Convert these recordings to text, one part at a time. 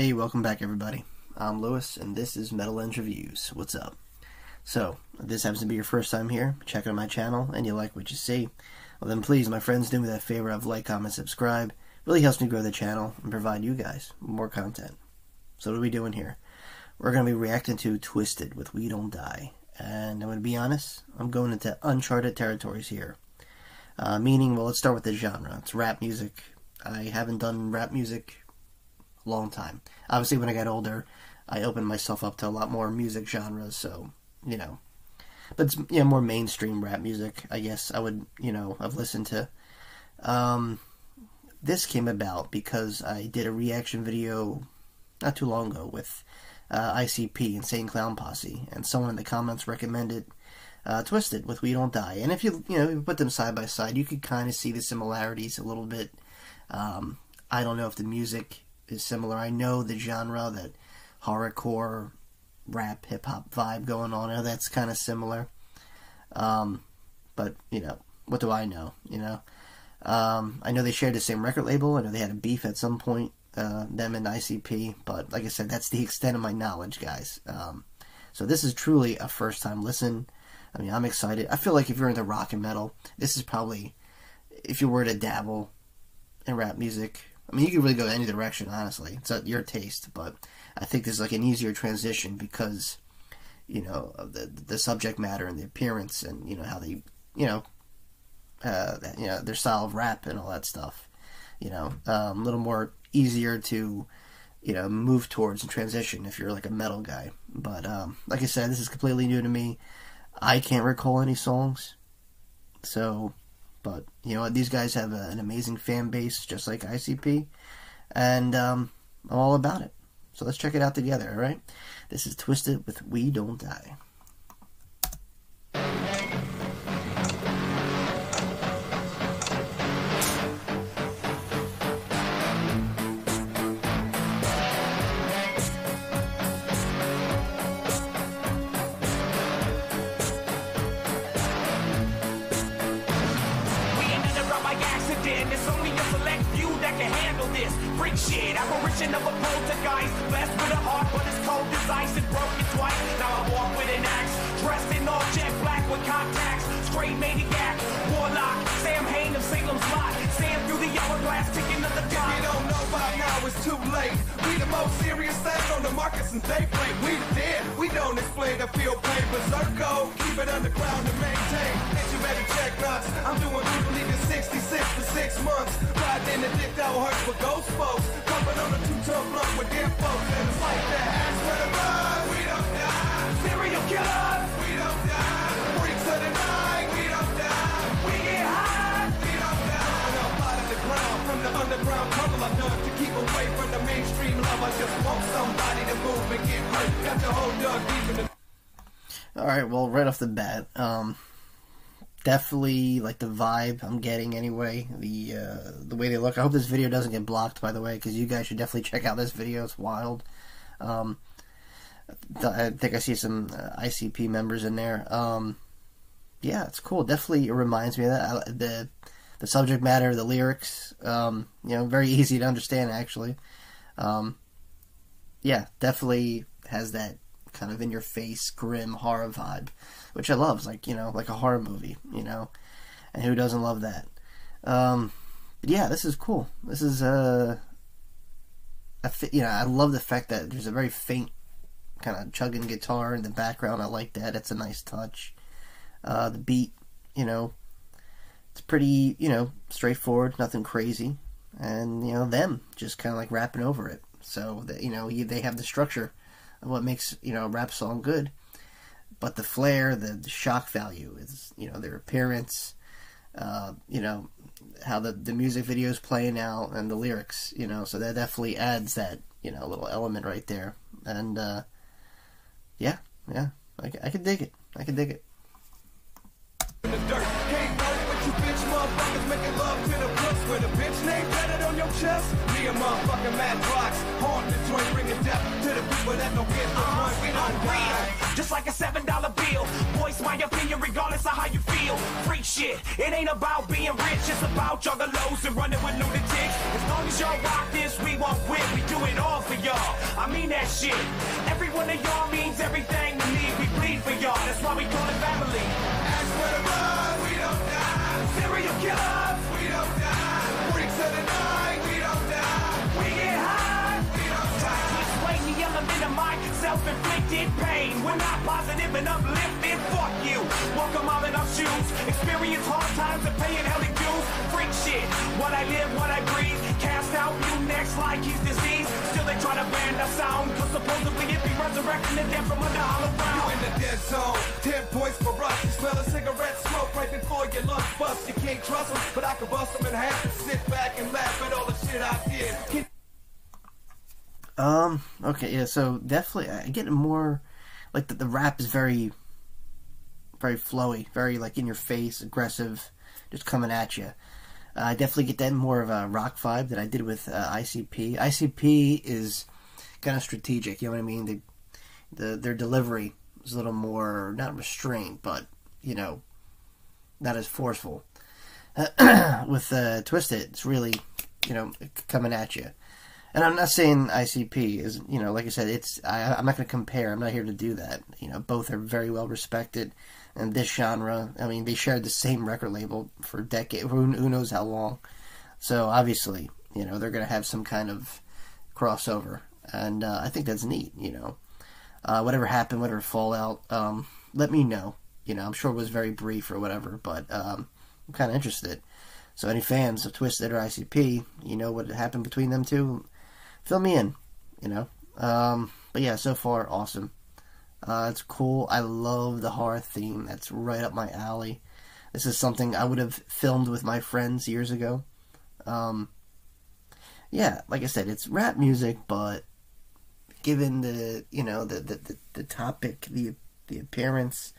Hey, welcome back everybody. I'm Lewis and this is Metal Lens Reviews. What's up? So, if this happens to be your first time here, check out my channel, and you like what you see, well then please, my friends, do me that favor of like, comment, subscribe. really helps me grow the channel and provide you guys more content. So what are we doing here? We're going to be reacting to Twiztid with We Don't Die. And I'm going to be honest, I'm going into uncharted territories here. Uh, meaning, well, let's start with the genre. It's rap music. I haven't done rap music long time. Obviously, when I got older, I opened myself up to a lot more music genres, so, you know. But it's, yeah, more mainstream rap music, I guess I would, you know, I've listened to. Um, this came about because I did a reaction video not too long ago with uh, ICP, Insane Clown Posse, and someone in the comments recommended uh, Twiztid with We Don't Die. And if you you know you put them side by side, you could kind of see the similarities a little bit. Um, I don't know if the music is similar. I know the genre that horrorcore, rap, hip hop vibe going on. Now that's kind of similar. Um, but you know, what do I know? You know, um, I know they shared the same record label. I know they had a beef at some point, uh, them and ICP. But like I said, that's the extent of my knowledge, guys. Um, so this is truly a first time listen. I mean, I'm excited. I feel like if you're into rock and metal, this is probably if you were to dabble in rap music. I mean, you could really go any direction, honestly. It's at your taste, but I think there's like an easier transition because, you know, the the subject matter and the appearance and you know how they, you know, uh, you know their style of rap and all that stuff. You know, um, a little more easier to, you know, move towards and transition if you're like a metal guy. But um, like I said, this is completely new to me. I can't recall any songs, so but you know these guys have a, an amazing fan base, just like ICP, and um, I'm all about it. So let's check it out together. All right, this is Twiztid with We Don't Die. Freak shit. Apparition of a poltergeist. Blessed with a heart, but it's cold as ice and broken twice. Now I walk with an axe. Dressed in all jet black with contacts. Straight maniac. Warlock. Samhain of Salem's Lot. Stand through the hourglass, ticking to the clock. You don't know by now, it's too late. We the most serious thing on the market since they play. We the dead. We don't explain the feel pain. Berserko. Keep it underground to maintain. And you better check nuts. I'm doing people leaving 66 for six months. In the dick that hurts for ghost folks. On a two-ton blunt with folks. And it's like that. For the. We don't die. Serial. We don't die. Freaks of the night. We don't die. We get high. We don't die. And up out of the ground. From the underground I've done to keep away from the mainstream love. I just want somebody to move and get hurt. Got the whole dug deep in the All right, well, right off the bat, um, definitely like the vibe I'm getting anyway. The uh, the way they look. I hope this video doesn't get blocked, by the way, because you guys should definitely check out this video. It's wild. Um, I think I see some uh, ICP members in there. Um, yeah, it's cool. Definitely, it reminds me of that. I, the the subject matter, the lyrics. Um, you know, very easy to understand actually. Um, yeah, definitely has that kind of in your face, grim horror vibe, which I love. It's like you know, like a horror movie, you know, and who doesn't love that? Um, yeah, this is cool. This is uh, a you know, I love the fact that there's a very faint kind of chugging guitar in the background. I like that. It's a nice touch. Uh, the beat, you know, it's pretty, you know, straightforward, nothing crazy, and you know, them just kind of like rapping over it. So that you know, they have the structure what makes you know a rap song good. But the flair, the, the shock value is you know their appearance, uh, you know how the the music video is playing out and the lyrics, you know. So that definitely adds that you know little element right there. And uh, yeah, yeah, I, I can dig it. I can dig it. Chest. Me a motherfucking mad box. Haunt the joint, bringing death to the people that don't get the point. We don't die. just like a seven dollar bill. Voice my opinion regardless of how you feel. Freak shit, it ain't about being rich, it's about juggalos and running with lunatics. As long as y'all rock this, we won't quit. We do it all for y'all. I mean that shit. Every one of self-inflicted pain. We're not positive and uplifted. Fuck you. Welcome all in our shoes. Experience hard times and paying hell dues. Freak shit. What I live, what I breathe. Cast out you next like he's diseased. Still they try to ban our sound. Cause supposedly it be resurrecting the dead from under hollow You in the dead zone. Ten points for us. You smell a cigarette smoke right before your lungs bust. You can't trust them, but I can bust them in half sit back and laugh at all the shit I did. Can Um. Okay. Yeah. So definitely, I get more like the, the rap is very, very flowy, very like in your face, aggressive, just coming at you. Uh, I definitely get that more of a rock vibe that I did with uh, ICP. ICP is kind of strategic. You know what I mean? The their delivery is a little more not restrained, but you know, not as forceful. with uh, Twiztid, it's really you know coming at you. And I'm not saying ICP is, you know, like I said, it's. I, I'm not going to compare. I'm not here to do that. You know, both are very well respected, in this genre. I mean, they shared the same record label for decade. Who, who knows how long? So obviously, you know, they're going to have some kind of crossover, and uh, I think that's neat. You know, uh, whatever happened, whatever fallout, um, let me know. You know, I'm sure it was very brief or whatever, but um, I'm kind of interested. So any fans of Twiztid or ICP, you know what happened between them two, fill me in, you know. Um, but yeah, so far awesome. Uh, it's cool. I love the horror theme. That's right up my alley. This is something I would have filmed with my friends years ago. Um, yeah, like I said, it's rap music, but given the you know the the, the, the topic, the the appearance,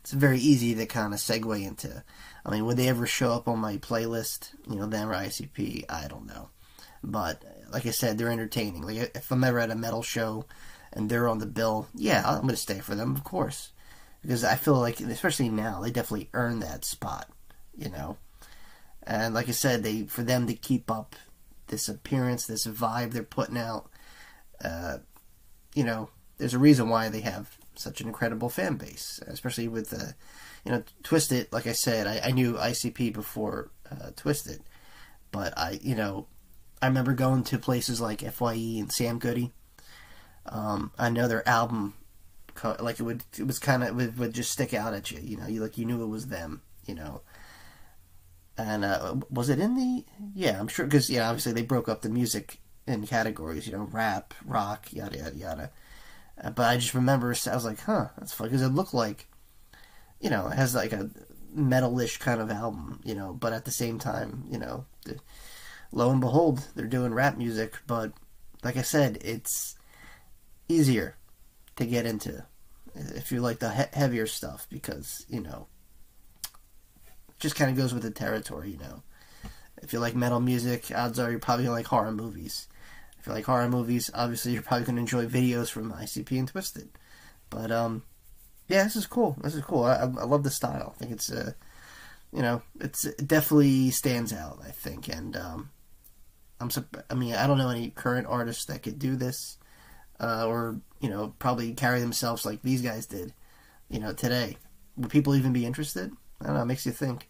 it's very easy to kind of segue into. I mean, would they ever show up on my playlist? You know, them or ICP? I don't know. But like I said, they're entertaining. Like if I'm ever at a metal show and they're on the bill, yeah, I'm gonna stay for them, of course, because I feel like, especially now, they definitely earn that spot. You know, and like I said, they for them to keep up this appearance, this vibe they're putting out. Uh, you know, there's a reason why they have such an incredible fan base, especially with the, uh, you know, Twiztid. Like I said, I, I knew ICP before uh, Twiztid, but I, you know, I remember going to places like FYE and Sam Goody. Um, I know their album, like it would, it was kind of would, would just stick out at you. You know, you like you knew it was them. You know, and uh, was it in the? Yeah, I'm sure because yeah, obviously they broke up the music in categories. You know, rap, rock, yada yada yada. Uh, but I just remember I was like, huh, that's fun because it looked like, you know, it has like a metalish kind of album. You know, but at the same time, you know, the, lo and behold, they're doing rap music. But like I said, it's easier to get into if you like the he- heavier stuff because you know just kind of goes with the territory, you know. If you like metal music, odds are you're probably gonna like horror movies. If you like horror movies, obviously you're probably gonna enjoy videos from ICP and Twiztid. But um, yeah, this is cool. This is cool. I, I I love the style. I think it's uh, you know, it's it definitely stands out. I think, and um, I'm I mean, I don't know any current artists that could do this, uh, or you know, probably carry themselves like these guys did, you know, today. Would people even be interested? I don't know. It makes you think.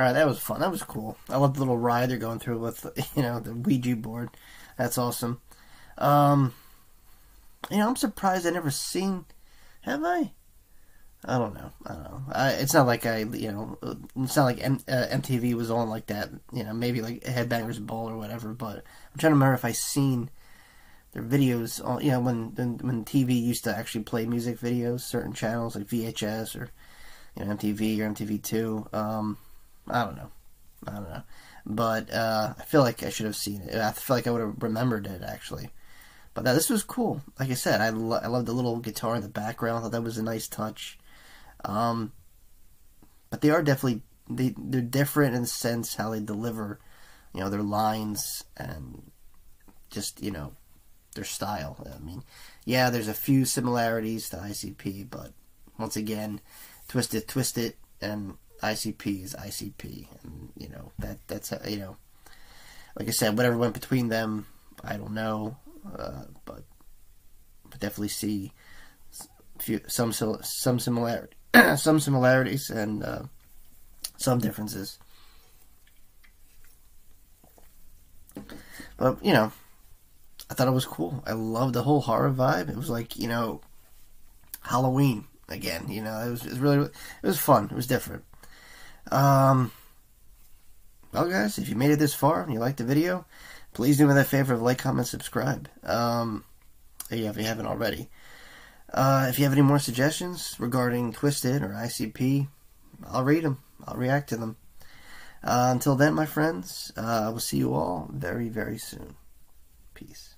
All right, that was fun. That was cool. I love the little ride they're going through with, you know, the Ouija board. That's awesome. Um, you know, I'm surprised I never seen. Have I? I don't know. I don't know. I, it's not like I, you know, it's not like M, uh, MTV was on like that. You know, maybe like Headbangers Ball or whatever. But I'm trying to remember if I seen their videos on. You know, when when, TV used to actually play music videos, certain channels like VHS or you know MTV or MTV2. Um, I don't know. I don't know. But uh, I feel like I should have seen it. I feel like I would have remembered it actually. But that, this was cool. Like I said, I, lo- I love the little guitar in the background. I thought that was a nice touch. Um, but they are definitely they they're different in the sense how they deliver, you know, their lines and just you know their style. I mean, yeah, there's a few similarities to ICP, but once again, Twiztid, Twist It, and ICP is ICP, and you know that that's you know, like I said, whatever went between them, I don't know, uh, but definitely see few, some some similarity some similarities and uh, some differences. But you know, I thought it was cool. I loved the whole horror vibe. It was like you know, Halloween again. You know, it was, it was really it was fun. It was different. Um, well, guys, if you made it this far and you liked the video, please do me that favor of like, comment, subscribe. Um, yeah, if you haven't already. Uh, if you have any more suggestions regarding Twiztid or ICP, I'll read them. I'll react to them. Uh, until then, my friends, uh, I will see you all very, very soon. Peace.